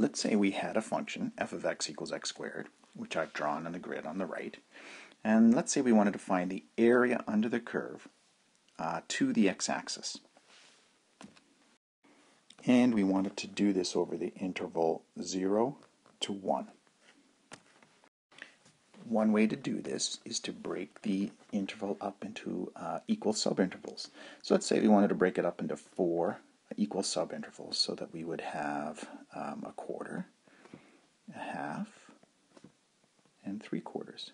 let's say we had a function, f of x equals x squared, which I've drawn on the grid on the right, and let's say we wanted to find the area under the curve uh, to the x-axis. And we wanted to do this over the interval 0 to 1. One way to do this is to break the interval up into uh, equal subintervals. So let's say we wanted to break it up into four equal subintervals so that we would have um, a quarter, a half, and three quarters.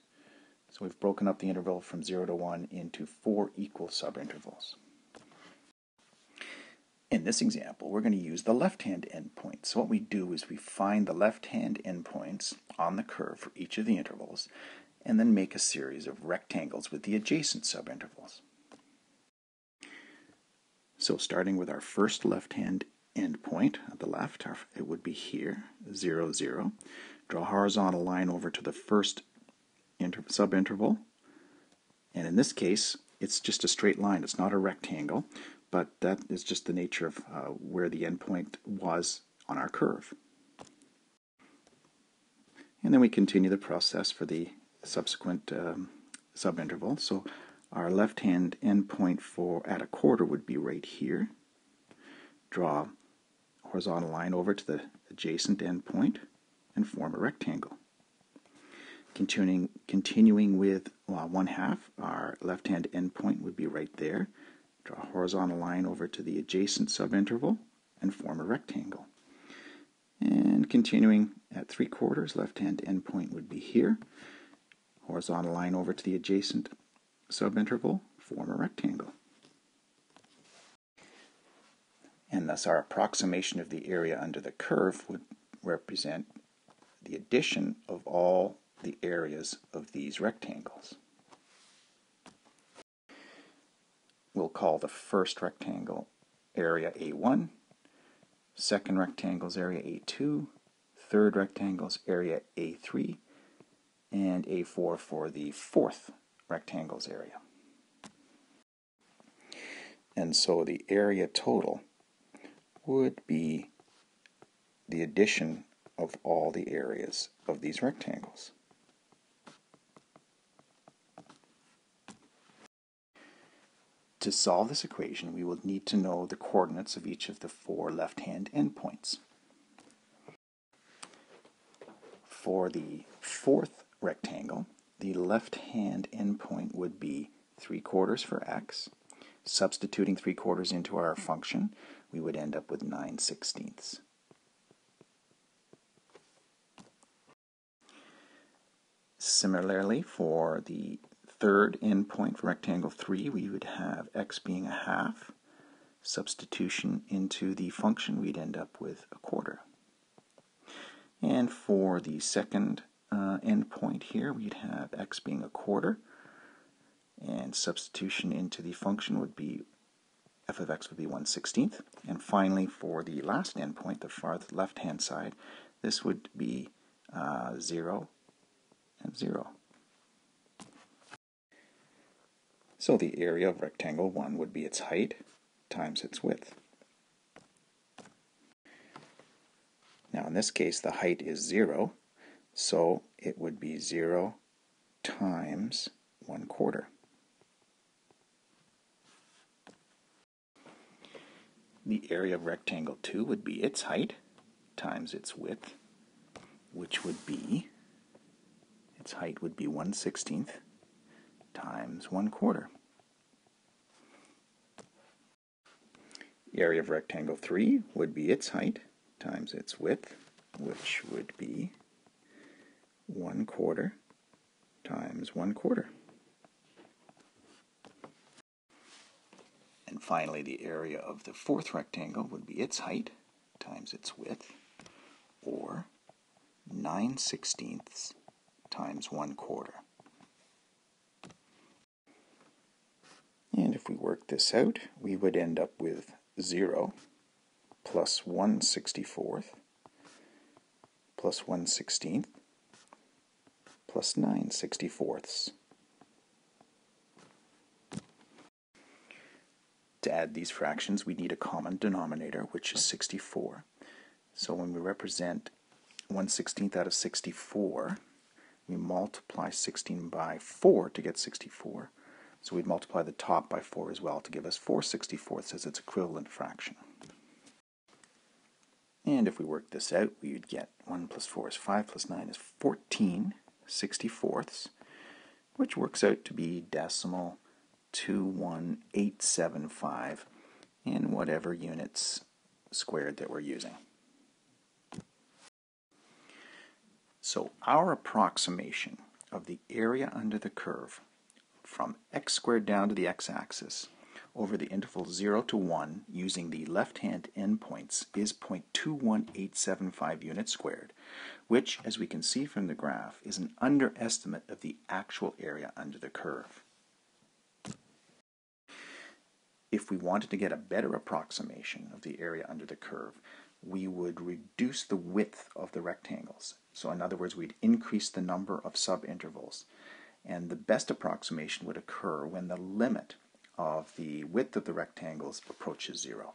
So we've broken up the interval from 0 to 1 into four equal subintervals. In this example, we're going to use the left-hand endpoint. So what we do is we find the left-hand endpoints on the curve for each of the intervals, and then make a series of rectangles with the adjacent subintervals. So starting with our first left-hand endpoint at the left, it would be here, 0, 0. Draw a horizontal line over to the first subinterval, and in this case, it's just a straight line. It's not a rectangle but that is just the nature of uh, where the endpoint was on our curve. And then we continue the process for the subsequent um, subinterval. So our left-hand endpoint for at a quarter would be right here. Draw horizontal line over to the adjacent endpoint and form a rectangle. Continuing, continuing with well, one half, our left-hand endpoint would be right there. Draw a horizontal line over to the adjacent subinterval and form a rectangle. And continuing at 3 quarters, left-hand endpoint would be here. Horizontal line over to the adjacent subinterval, form a rectangle. And thus our approximation of the area under the curve would represent the addition of all the areas of these rectangles. we'll call the first rectangle area A1, second rectangle's area A2, third rectangle's area A3, and A4 for the fourth rectangle's area. And so the area total would be the addition of all the areas of these rectangles. To solve this equation, we will need to know the coordinates of each of the four left-hand endpoints. For the fourth rectangle, the left-hand endpoint would be 3 quarters for x. Substituting 3 quarters into our function, we would end up with 9 sixteenths. Similarly, for the third endpoint for rectangle 3, we would have x being a half. Substitution into the function, we'd end up with a quarter. And for the second uh, endpoint here, we'd have x being a quarter. And substitution into the function would be f of x would be 1 16th. And finally, for the last endpoint, the far left-hand side, this would be uh, 0 and 0. So the area of rectangle 1 would be its height times its width. Now in this case the height is 0, so it would be 0 times 1 quarter. The area of rectangle 2 would be its height times its width, which would be, its height would be 1 16th times 1 quarter. The area of rectangle 3 would be its height times its width, which would be 1 quarter times 1 quarter. And finally, the area of the fourth rectangle would be its height times its width, or 9 sixteenths times 1 quarter. And if we work this out, we would end up with 0 plus 1 64th plus 1 16th plus 9 64ths. To add these fractions, we need a common denominator, which is 64. So when we represent 1 16th out of 64. We multiply 16 by 4 to get 64. So we'd multiply the top by 4 as well to give us 4 64ths as its equivalent fraction. And if we work this out, we would get 1 plus 4 is 5 plus 9 is 14 64ths, which works out to be decimal 21875 in whatever units squared that we're using. So our approximation of the area under the curve from x squared down to the x-axis over the interval 0 to 1 using the left-hand endpoints is 0.21875 units squared, which, as we can see from the graph, is an underestimate of the actual area under the curve. If we wanted to get a better approximation of the area under the curve, we would reduce the width of the rectangles. So in other words, we'd increase the number of subintervals. And the best approximation would occur when the limit of the width of the rectangles approaches zero.